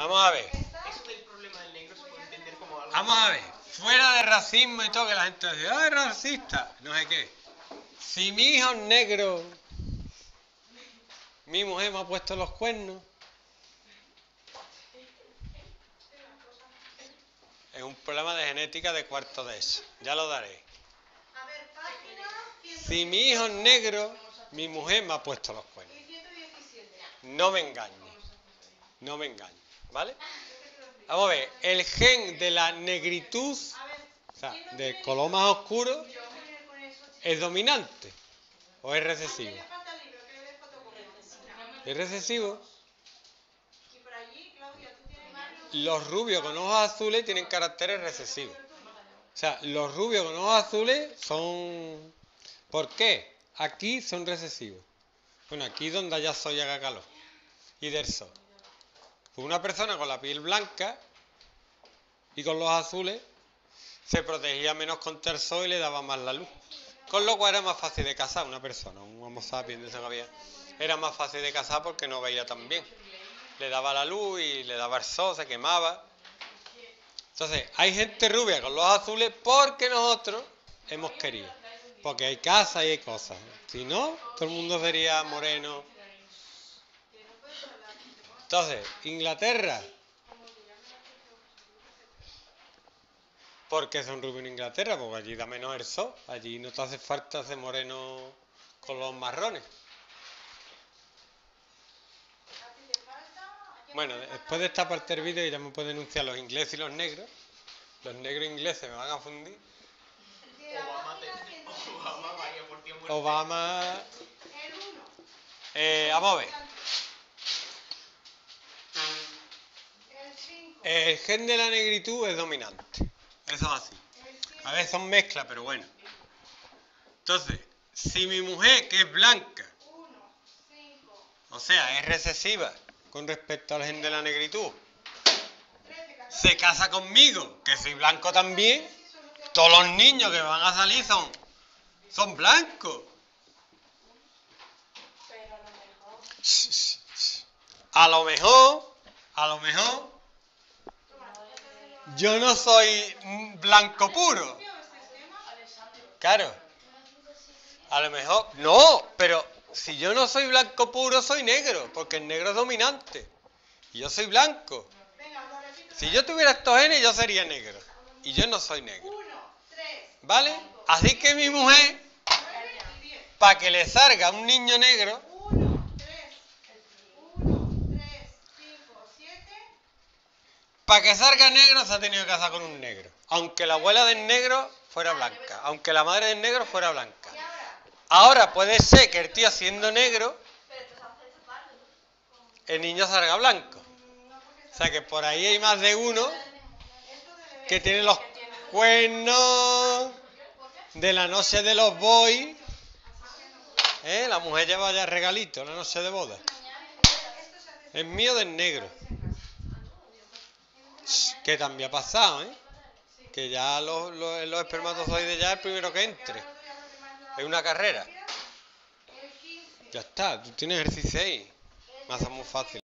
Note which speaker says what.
Speaker 1: Vamos a ver. Vamos a ver. Fuera de racismo y todo, que la gente dice, ¡ay, racista! No sé qué. Si mi hijo es negro, mi mujer me ha puesto los cuernos. Es un problema de genética de cuarto de eso. Ya lo daré. Si mi hijo es negro, mi mujer me ha puesto los cuernos.
Speaker 2: 117.
Speaker 1: No me engañe. No me engañe. ¿Vale? Vamos a ver. El gen de la negritud, o sea, del color más oscuro. ¿es dominante o es recesivo? ¿Es recesivo? Los rubios con ojos azules tienen caracteres recesivos. O sea, los rubios con ojos azules son... ¿Por qué? Aquí son recesivos. Bueno, aquí donde haya sol y haga calor. Y del sol. Pues una persona con la piel blanca y con los azules se protegía menos contra el sol y le daba más la luz. Con lo cual era más fácil de cazar una persona, un homo sapiens de había. Era más fácil de cazar porque no veía tan bien. Le daba la luz y le daba el sol, se quemaba. Entonces, hay gente rubia con los azules porque nosotros hemos querido. Porque hay casa y hay cosas. Si no, todo el mundo sería moreno. Entonces, Inglaterra. ¿Por qué son rubios en Inglaterra? Porque allí da menos el sol. Allí no te hace falta hacer moreno con los marrones. Bueno, después de esta parte del vídeo ya me pueden denunciar los ingleses y los negros. Los negros ingleses me van a fundir.
Speaker 3: Obama,
Speaker 2: página
Speaker 3: te-
Speaker 2: 117.
Speaker 3: Obama.
Speaker 1: Obama.
Speaker 2: El 1.
Speaker 1: Eh, vamos a ver.
Speaker 2: El 5.
Speaker 1: El gen de la negritud es dominante. Eso es así.
Speaker 2: El 7.
Speaker 1: A veces son mezclas, pero bueno. Entonces, si mi mujer, que es blanca,
Speaker 2: 1. 5.
Speaker 1: o sea, es recesiva con respecto al gen de la negritud,
Speaker 2: 13. 14.
Speaker 1: se casa conmigo, que soy blanco también, todos los niños que van a salir son, son blancos. A lo mejor, a lo mejor, yo no soy blanco puro. Claro. A lo mejor, no, pero si yo no soy blanco puro, soy negro, porque el negro es dominante. Y yo soy blanco. Si yo tuviera estos genes, yo sería negro. Y yo no soy negro.
Speaker 2: 1, 3,
Speaker 1: ¿Vale? Así que mi mujer,
Speaker 2: 9 y 10.
Speaker 1: para que le salga un niño negro, para que salga negro se ha tenido que casar con un negro. Aunque la abuela del negro fuera blanca. Aunque la madre del negro fuera blanca.
Speaker 2: Ahora,
Speaker 1: puede ser que el tío siendo negro, el niño salga blanco. O sea que por ahí hay más de uno que tiene los cuernos de la noche de los boys. ¿Eh? La mujer lleva ya regalito la noche de boda. Es mío del negro. Que también ha pasado, ¿eh? Que ya los, los, los espermatozoides ya es el primero que entre. Es una carrera.
Speaker 2: el 15.
Speaker 1: Ya está, tú tienes ahí. Me hace muy fácil.